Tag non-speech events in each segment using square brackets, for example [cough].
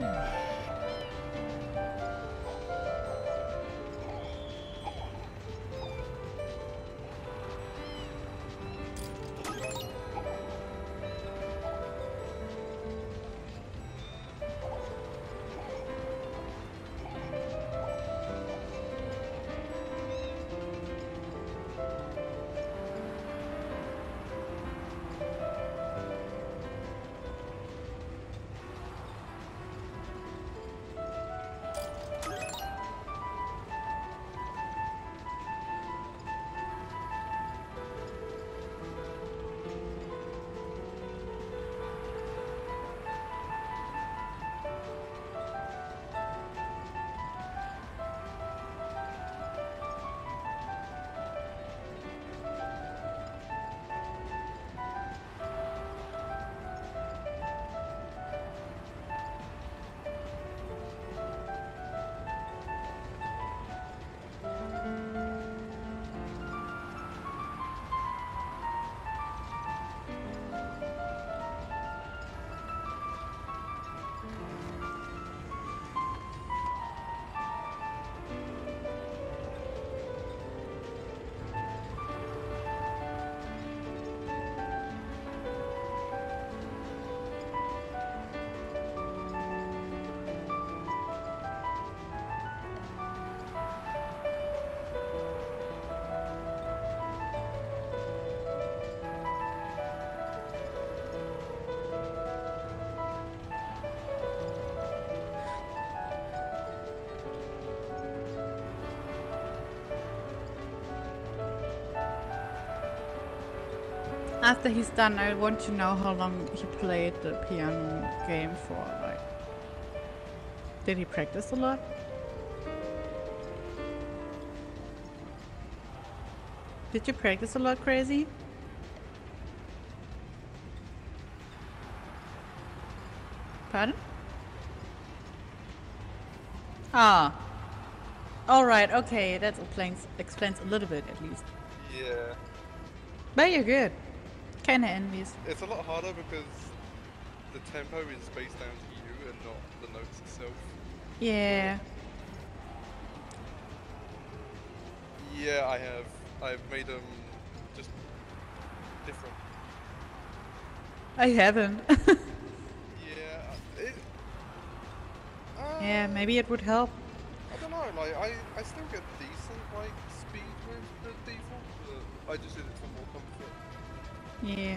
Bye. After he's done, I want to know how long he played the piano game for. Like, did he practice a lot? Did you practice a lot, Crazy? Pardon? Ah. Alright, okay, that explains, explains a little bit at least. Yeah. But you're good. Kinda envious. It's a lot harder because the tempo is based down to you and not the notes itself. Yeah. Yeah, I have. I've made them just different. I haven't. [laughs] Yeah. It, uh, yeah, maybe it would help. I don't know. Like I, I still get decent like speed with the default, but I just did it for. Yeah.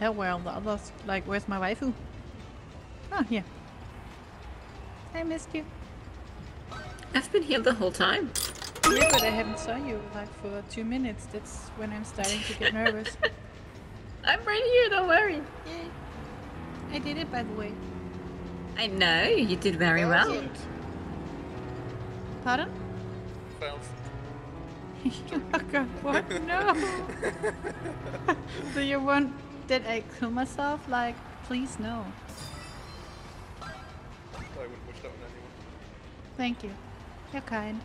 Hell, well, the others, like, where's my waifu? Oh, here. I missed you. I've been here the whole time. Yeah, but I haven't saw you, like, for two minutes. That's when I'm starting to get [laughs] nervous. I'm right here, don't worry. Yay. I did it, by the way. I know, you did very well. Pardon? Thousand. What? No! [laughs] Do you want that I kill myself? Like, please no. I wouldn't wish that on anyone. Thank you. You're kind.